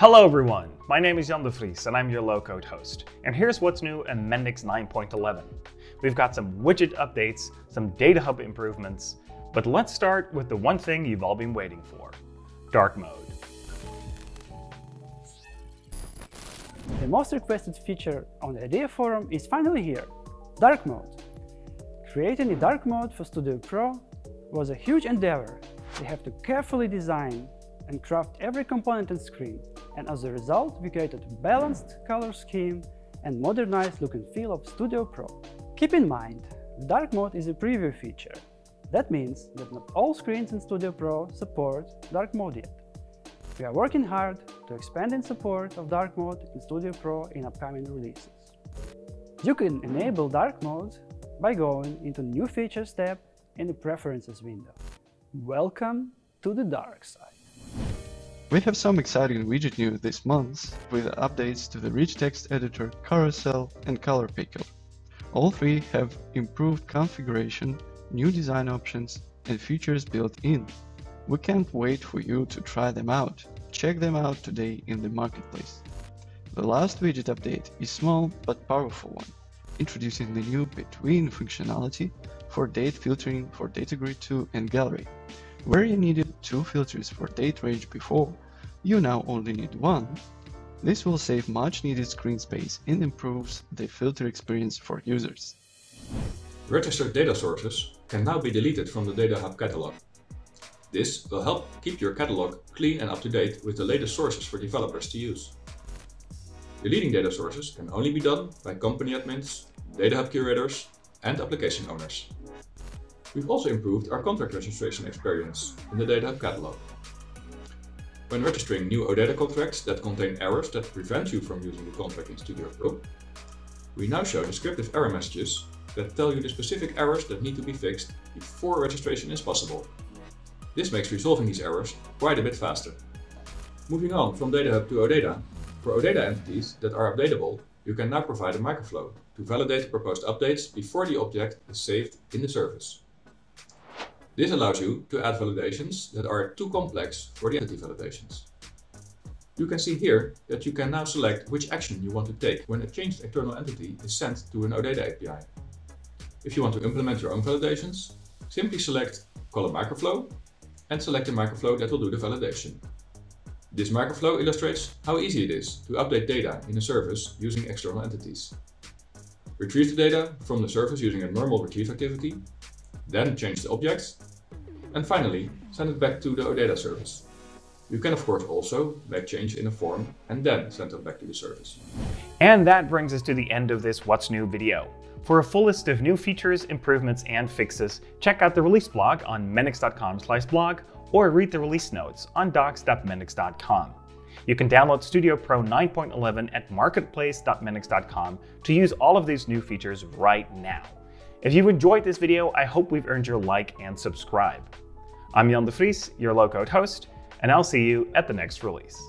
Hello everyone, my name is Jan de Vries and I'm your low-code host. And here's what's new in Mendix 9.11. We've got some widget updates, some data hub improvements, but let's start with the one thing you've all been waiting for, dark mode. The most requested feature on the IDEA forum is finally here, dark mode. Creating a dark mode for Studio Pro was a huge endeavor. We have to carefully design and craft every component and screen, and as a result, we created a balanced color scheme and modernized look and feel of Studio Pro. Keep in mind, dark mode is a preview feature. That means that not all screens in Studio Pro support dark mode yet. We are working hard to expand in support of dark mode in Studio Pro in upcoming releases. You can enable dark mode by going into New Features tab in the Preferences window. Welcome to the dark side. We have some exciting widget news this month with updates to the rich text editor, carousel and color picker. All three have improved configuration, new design options and features built in. We can't wait for you to try them out. Check them out today in the marketplace. The last widget update is small but powerful one, introducing the new between functionality for date filtering for Data Grid 2 and Gallery. Where you needed two filters for date range before, you now only need one. This will save much needed screen space and improves the filter experience for users. Registered data sources can now be deleted from the Data Hub catalog. This will help keep your catalog clean and up to date with the latest sources for developers to use. Deleting data sources can only be done by company admins, Data Hub curators and application owners. We've also improved our contract registration experience in the Data catalog. When registering new OData contracts that contain errors that prevent you from using the contract in Studio Pro, we now show descriptive error messages that tell you the specific errors that need to be fixed before registration is possible. This makes resolving these errors quite a bit faster. Moving on from Data Hub to OData, for OData entities that are updatable, you can now provide a microflow to validate proposed updates before the object is saved in the service. This allows you to add validations that are too complex for the entity validations. You can see here that you can now select which action you want to take when a changed external entity is sent to an OData API. If you want to implement your own validations, simply select Call a Microflow and select the microflow that will do the validation. This microflow illustrates how easy it is to update data in a service using external entities. Retrieve the data from the service using a normal retrieve activity, then change the objects, and finally send it back to the OData service. You can of course also make change in a form and then send it back to the service. And that brings us to the end of this What's New video. For a full list of new features, improvements, and fixes, check out the release blog on mendix.com blog or read the release notes on docs.mendix.com. You can download Studio Pro 9.11 at marketplace.mendix.com to use all of these new features right now. If you've enjoyed this video, I hope we've earned your like and subscribe. I'm Jan de Vries, your low-code host, and I'll see you at the next release.